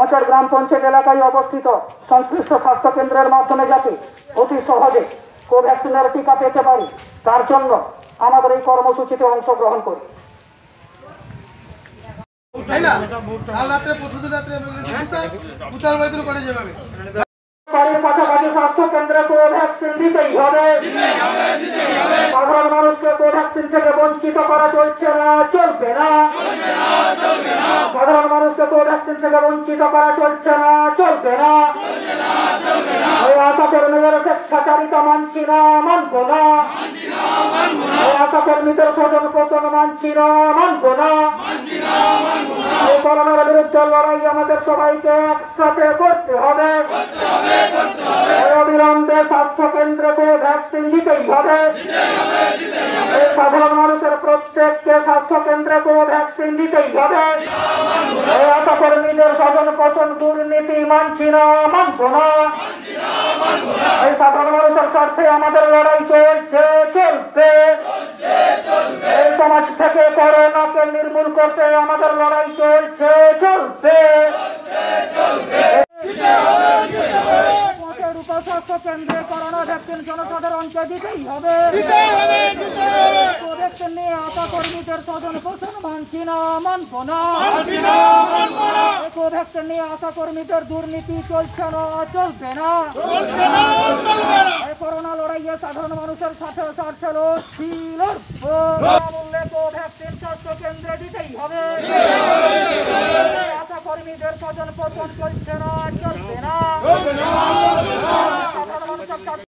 পঞ্চায়েত গ্রাম পঞ্চায়েত এলাকায় অবস্থিত সংশ্লিষ্ট স্বাস্থ্য কেন্দ্রের মাধ্যমে যাতে অতি সহজে কোভ্যাক্সিনের টিকা পেতে পারি তার জন্য আমাদের এই কর্মসূচিতে অংশগ্রহণ করি। তাই না? কাল রাত্রে পরশু রাত্রে করে যেভাবে স্বাস্থ্য কেন্দ্রে কোভ্যাক্সিন দিতেই হবে। সাধারণ মানুষকে কোভ্যাক্সিন থেকে বঞ্চিত করা চলছে না, চলবে না। সাধারণ মানুষকে কোভ্যাক্সিন থেকে বঞ্চিত করা চলছে না, চলবে না। ওই আশা কর্মীদের স্বেচ্ছাচারিতা মানছি না, মানব না। ওই আশা কর্মীদের স্বজন পোষণ মানছি না, মানব না। এই করোনার বিরুদ্ধে লড়াই আমাদের সবাইকে একসাথে করতে হবে। স্বাস্থ্য কেন্দ্রে সাধারণ মানুষের প্রত্যেককে স্বাস্থ্য কেন্দ্রে ভ্যাকসিন দিতেই হবে। এই আশা কর্মীদের স্বজন পোষণ দুর্নীতি মানছি না, মানব না। এই সাধারণ মানুষের স্বার্থে আমাদের লড়াই চলছে চলবে এই সমাজ থেকে করোনাকে নির্মূল করতে আমাদের লড়াই চলছে চলবে পথের উপস্বাস্থ্য কেন্দ্রে করোনা ভ্যাকসিন জনসাধারণকে দিতেই হবে। কোভ্যাক্সিন নিয়ে আশা কর্মীদের স্বজন পোষণ মানছি না মানব না। এই কোভ্যাক্সিন নিয়ে আশা কর্মীদের দুর্নীতি চলছে না চলবে না করোনা লড়াইয়ে সাধারণ মানুষের সাথে স্বার্থে মূল্যে স্বাস্থ্য কেন্দ্রে দিতেই হবে আশা কর্মীদের স্বজন পোষণ চলছে না চলবে না স্বার্থে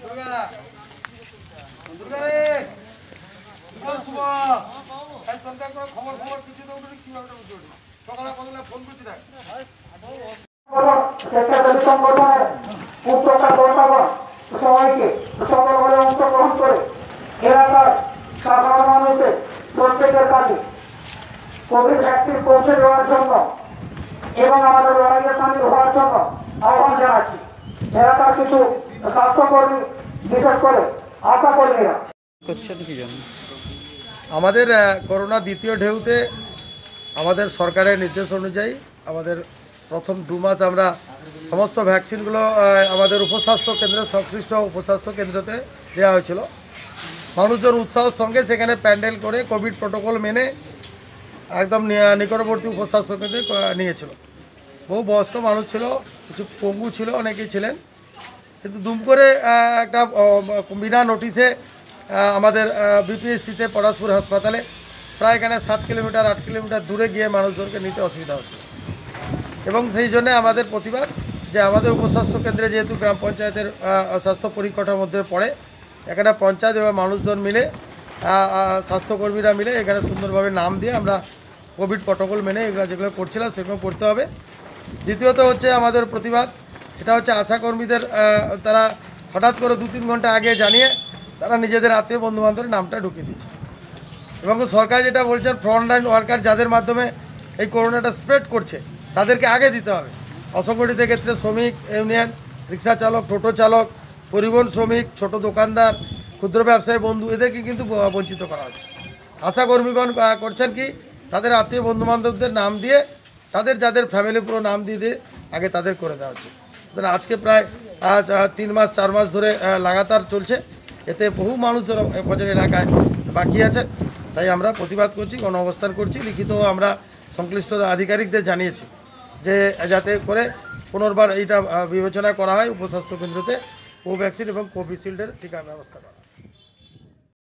দুর্গা দুর্গা রে দুর্গা শুভ তাই সরকার কোনো খবর খবর কিছু তো উঠে কি হবে উঠে সকালে কতগুলো ফোন করছি দেখ স্বেচ্ছাসেবী সংগঠনের উদ্যোক্তা কর্তাগণ সবাইকে সকলভাবে অংশগ্রহণ করে এলাকার সাধারণ মানুষের প্রত্যেকের কাছে কোভিড ভ্যাকসিন পৌঁছে দেওয়ার জন্য এবং আমাদের লড়াইয়ে সামিল হওয়ার জন্য আহ্বান জানাচ্ছি এলাকার কিছু স্বাস্থ্যকর্মী বিশেষ করে আশা কর্মীরা আমাদের করোনা দ্বিতীয় ঢেউতে আমাদের সরকারের নির্দেশ অনুযায়ী আমাদের প্রথম দু মাস আমরা সমস্ত ভ্যাকসিনগুলো আমাদের উপস্বাস্থ্য কেন্দ্রে, সংশ্লিষ্ট উপস্বাস্থ্য কেন্দ্রতে দেওয়া হয়েছিল। মানুষজন উৎসাহের সঙ্গে সেখানে প্যান্ডেল করে কোভিড প্রোটোকল মেনে একদম নিকটবর্তী উপস্বাস্থ্য কেন্দ্রে নিয়েছিল। বহু বয়স্ক মানুষ ছিল, কিছু পঙ্গু ছিল, অনেকেই ছিলেন। কিন্তু দুম করে একটা বিনা নোটিশে আমাদের বিপিএসসিতে পরাশপুর হাসপাতালে প্রায় এখানে সাত কিলোমিটার, আট কিলোমিটার দূরে গিয়ে মানুষজনকে নিতে অসুবিধা হচ্ছে। এবং সেই জন্য আমাদের প্রতিবাদ যে আমাদের উপস্বাস্থ্য কেন্দ্রে যেহেতু গ্রাম পঞ্চায়েতের স্বাস্থ্য পরিকাঠার মধ্যে পড়ে, এখানে পঞ্চায়েত এবং মানুষজন মিলে স্বাস্থ্যকর্মীরা মিলে এখানে সুন্দরভাবে নাম দিয়ে আমরা কোভিড প্রটোকল মেনে এগুলো যেগুলো করছিলাম সেগুলো করতে হবে। দ্বিতীয়ত হচ্ছে আমাদের প্রতিবাদ, সেটা হচ্ছে আশাকর্মীদের তারা হঠাৎ করে দু তিন ঘণ্টা আগে জানিয়ে তারা নিজেদের আত্মীয় বন্ধুবান্ধবের নামটা ঢুকিয়ে দিচ্ছে। এবং সরকার যেটা বলছেন ফ্রন্টলাইন ওয়ার্কার যাদের মাধ্যমে এই করোনাটা স্প্রেড করছে তাদেরকে আগে দিতে হবে। অসংগঠিত ক্ষেত্রে শ্রমিক, ইউনিয়ন, রিক্সা চালক, টোটো চালক, পরিবহন শ্রমিক, ছোট দোকানদার, ক্ষুদ্র ব্যবসায়ী, বন্ধু, এদেরকে কিন্তু বঞ্চিত করা হচ্ছে। আশা কর্মীগণ করছেন কি? তাদের আত্মীয় বন্ধুবান্ধবদের নাম দিয়ে, তাদের, যাদের ফ্যামিলি পুরো নাম দিয়ে দিয়ে আগে তাদের করে দেওয়া হচ্ছে। আজকে প্রায় তিন মাস, চার মাস ধরে লাগাতার চলছে। এতে বহু মানুষজন বাজার এলাকায় বাকি আছেন। তাই আমরা প্রতিবাদ করছি গণ অবস্থান করছি। লিখিত আমরা সংশ্লিষ্ট আধিকারিকদের জানিয়েছি। যে যাতে করে পুনর্বার এইটা বিবেচনা করা হয় উপস্বাস্থ্য কেন্দ্রতে কোভ্যাক্সিন এবং কোভিশিল্ডের টিকা ব্যবস্থা করা